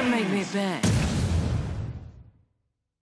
Don't make me beg.